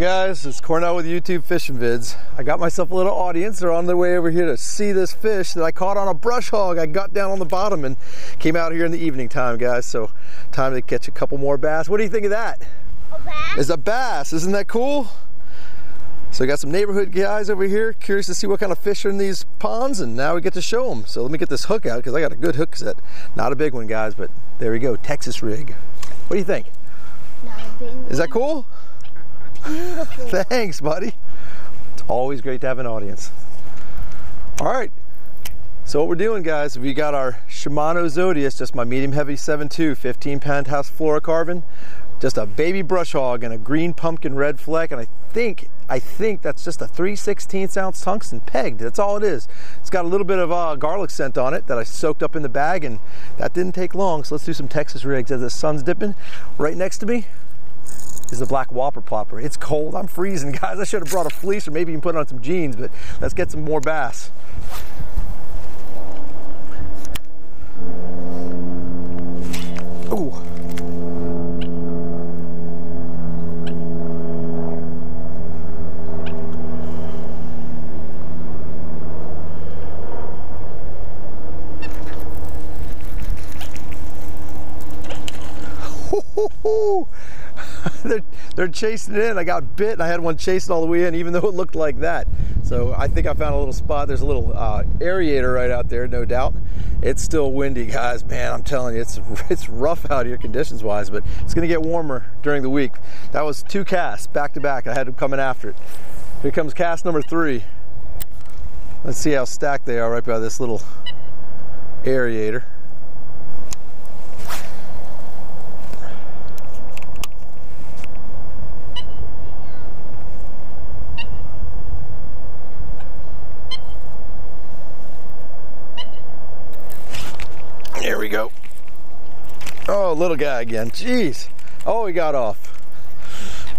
guys, it's Cornell with YouTube Fishing Vids. I got myself a little audience. They're on their way over here to see this fish that I caught on a brush hog. I got down on the bottom and came out here in the evening time, guys. So time to catch a couple more bass. What do you think of that? A bass? It's a bass. Isn't that cool? So I got some neighborhood guys over here, curious to see what kind of fish are in these ponds, and now we get to show them. So let me get this hook out because I got a good hook set. Not a big one, guys, but there we go. Texas rig. What do you think? Not a big Is that cool? Beautiful. Thanks, buddy. It's always great to have an audience. All right. So what we're doing, guys, we got our Shimano Zodias, just my medium heavy 7.2, 15 pound house fluorocarbon, just a baby brush hog and a green pumpkin red fleck, and I think I think that's just a 3 16 ounce tungsten pegged. That's all it is. It's got a little bit of uh, garlic scent on it that I soaked up in the bag, and that didn't take long. So let's do some Texas rigs as the sun's dipping. Right next to me, is the black whopper plopper. It's cold. I'm freezing, guys. I should have brought a fleece or maybe even put on some jeans, but let's get some more bass. Ooh. They're, chasing it in. I got bit and I had one chasing all the way in, even though it looked like that. So I think I found a little spot. There's a little uh, aerator right out there, no doubt. It's still windy, guys. Man, I'm telling you, it's it's rough out here conditions wise, but it's gonna get warmer during the week. That was two casts back to back. I had them coming after it. Here comes cast number three. Let's see how stacked they are right by this little aerator. Here we go. Oh, little guy again. Jeez. Oh, he got off.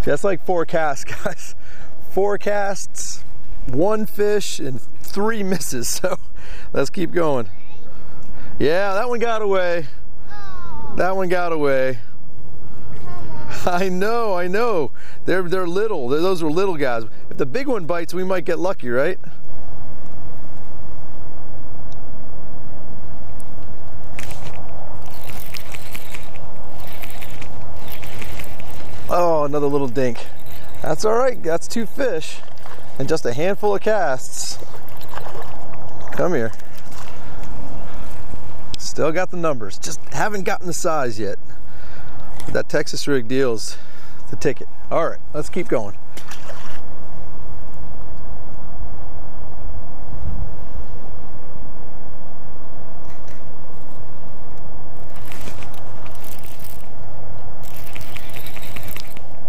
That's like four casts, guys. Four casts, one fish, and three misses. So let's keep going. Yeah, that one got away. That one got away. I know, I know. They're they're little. Those were little guys. If the big one bites, we might get lucky, right? Another little dink. That's all right. That's two fish and just a handful of casts. Come here. Still got the numbers. Just haven't gotten the size yet. That Texas rig deals the ticket. All right, let's keep going.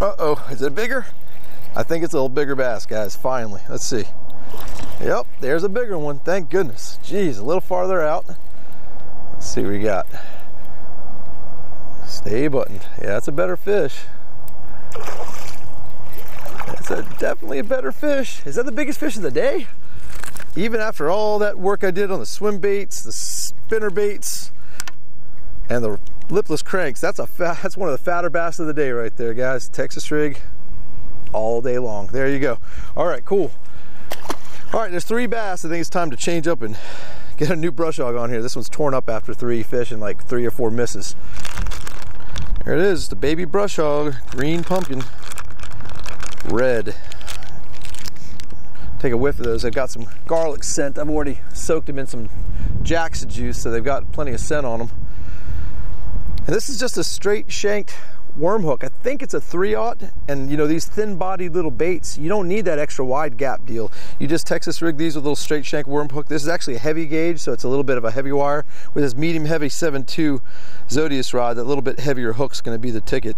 Uh-oh, is it bigger? I think it's a little bigger bass, guys, finally. Let's see. Yep, there's a bigger one, thank goodness. Geez, a little farther out. Let's see what we got. Stay buttoned. Yeah, that's a better fish. That's a, definitely a better fish. Is that the biggest fish of the day? Even after all that work I did on the swim baits, the spinner baits, and the lipless cranks. That's a fat, that's one of the fatter bass of the day right there, guys. Texas rig all day long. There you go. All right, cool. All right, there's three bass. I think it's time to change up and get a new brush hog on here. This one's torn up after three fish and like three or four misses. There it is, the baby brush hog, green pumpkin, red. Take a whiff of those. They've got some garlic scent. I've already soaked them in some Jackson juice, so they've got plenty of scent on them. And this is just a straight shanked worm hook. I think it's a 3 aught, and you know, these thin bodied little baits, you don't need that extra wide gap deal. You just Texas rig these with a little straight shank worm hook. This is actually a heavy gauge, so it's a little bit of a heavy wire. With this medium heavy 7.2 Zodias rod, that little bit heavier hook's gonna be the ticket.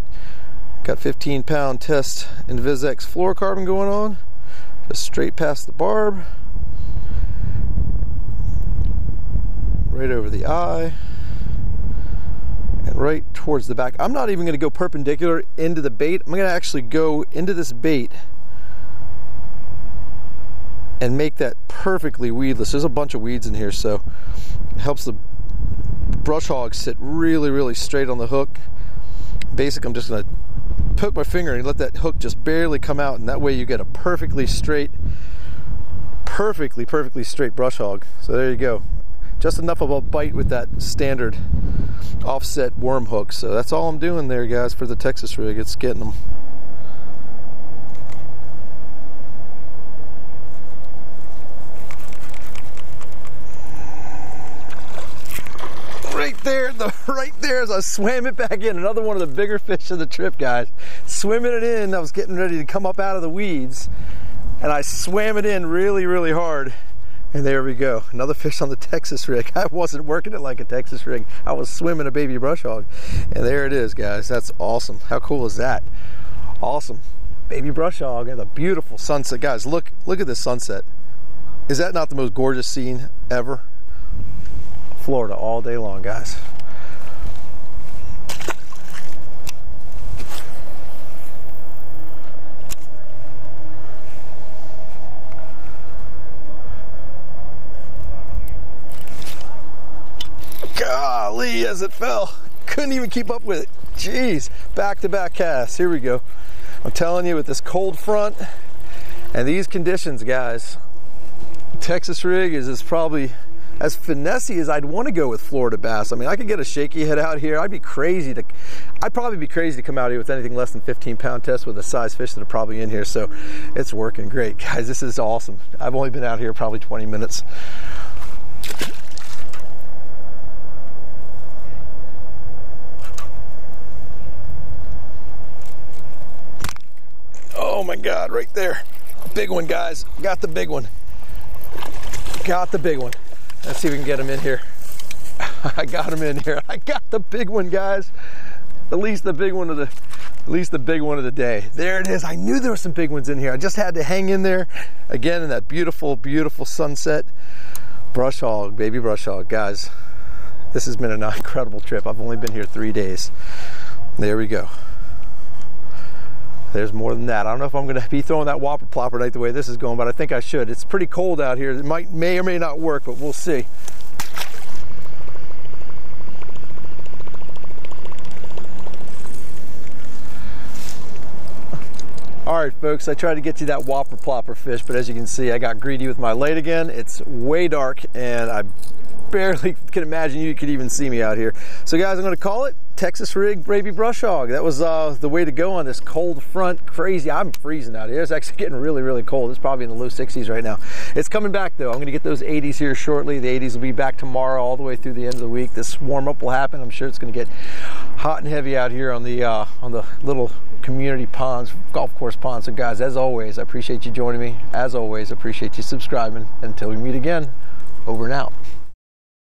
Got 15 pound test Invizx fluorocarbon going on. Just straight past the barb. Right over the eye and right towards the back. I'm not even going to go perpendicular into the bait. I'm going to actually go into this bait and make that perfectly weedless. There's a bunch of weeds in here, so it helps the brush hog sit really, really straight on the hook. Basic, I'm just going to poke my finger and let that hook just barely come out, and that way you get a perfectly straight, perfectly, perfectly straight brush hog. So there you go. Just enough of a bite with that standard offset worm hook. So that's all I'm doing there, guys, for the Texas rig. It's getting them. right there, the right there as I swam it back in. Another one of the bigger fish of the trip, guys. Swimming it in, I was getting ready to come up out of the weeds, and I swam it in really, really hard. And there we go, another fish on the Texas rig. I wasn't working it like a Texas rig. I was swimming a baby brush hog. And there it is, guys. That's awesome. How cool is that? Awesome. Baby brush hog and the beautiful sunset. Guys, look look at this sunset. Is that not the most gorgeous scene ever? Florida all day long, guys. Golly, as it fell. Couldn't even keep up with it. Jeez, back to back casts. Here we go. I'm telling you, with this cold front and these conditions, guys, Texas rig is, is probably as finessey as I'd want to go with Florida bass. I mean, I could get a shaky head out here. I'd be crazy to, I'd probably be crazy to come out here with anything less than 15 pound test with the size fish that are probably in here. So it's working great, guys. This is awesome. I've only been out here probably 20 minutes. Oh my God, right there. Big one, guys. Got the big one. Got the big one. Let's see if we can get him in here. I got him in here. I got the big one, guys. At least the big one of the at least the big one of the day. There it is. I knew there were some big ones in here. I just had to hang in there again in that beautiful, beautiful sunset. Brush hog, baby brush hog. Guys, this has been an incredible trip. I've only been here three days. There we go. There's more than that. I don't know if I'm going to be throwing that whopper plopper night the way this is going, but I think I should. It's pretty cold out here. It might may or may not work, but we'll see. All right, folks, I tried to get you that whopper plopper fish, but as you can see, I got greedy with my light again. It's way dark, and I barely can imagine you could even see me out here. So, guys, I'm going to call it Texas rig baby brush hog. That was uh, the way to go on this cold front. Crazy. I'm freezing out here. It's actually getting really, really cold. It's probably in the low 60s right now. It's coming back though. I'm going to get those 80s here shortly. The 80s will be back tomorrow all the way through the end of the week. This warm up will happen. I'm sure it's going to get hot and heavy out here on the uh, on the little community ponds, golf course ponds. So, guys, as always, I appreciate you joining me. As always, appreciate you subscribing. Until we meet again, over and out.